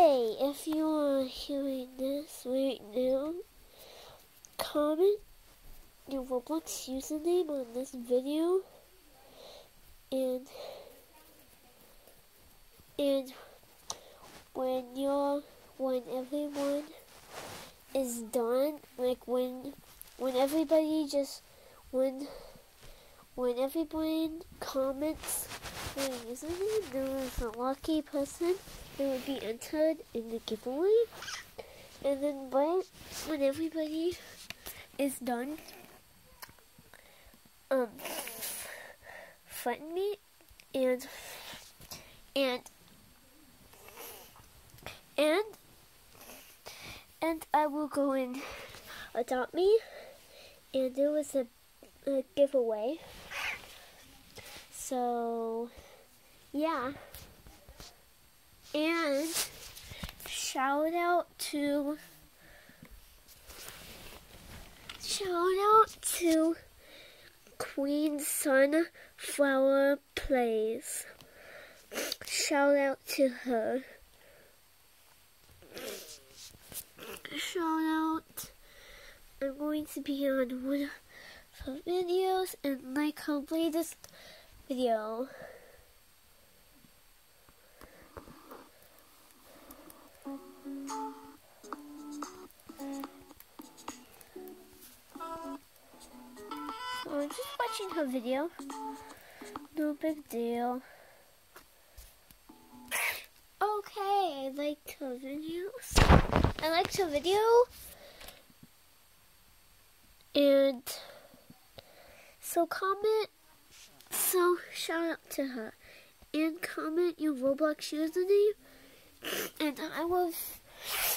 Hey, if you are hearing this right now, comment your Roblox username on this video and and when you're when everyone is done, like when when everybody just when when everyone comments their username, there is a lucky person that would be entered in the giveaway. And then right when everybody is done, um, friend me and and and and I will go and adopt me. And there was a, a giveaway. So, yeah. And shout out to shout out to Queen Sunflower Plays. Shout out to her. Shout out. I'm going to be on one of her videos and like her latest video. I'm just watching her video. No big deal. Okay, I liked her videos. I liked her video. And so comment, so shout out to her. And comment your Roblox username. And I will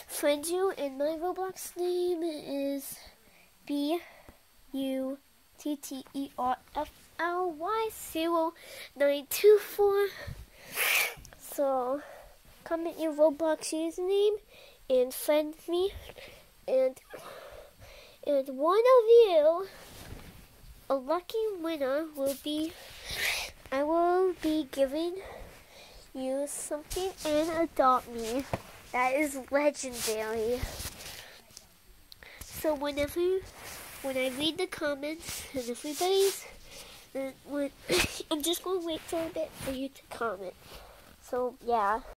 friend you. And my Roblox name is B U T T E R F L Y 0924. So comment your Roblox username and friend me. And and one of you, a lucky winner, will be, I will be giving you something and adopt me. That is legendary. So whenever, when I read the comments and everybody's, uh, when, I'm just going to wait for a bit for you to comment. So yeah.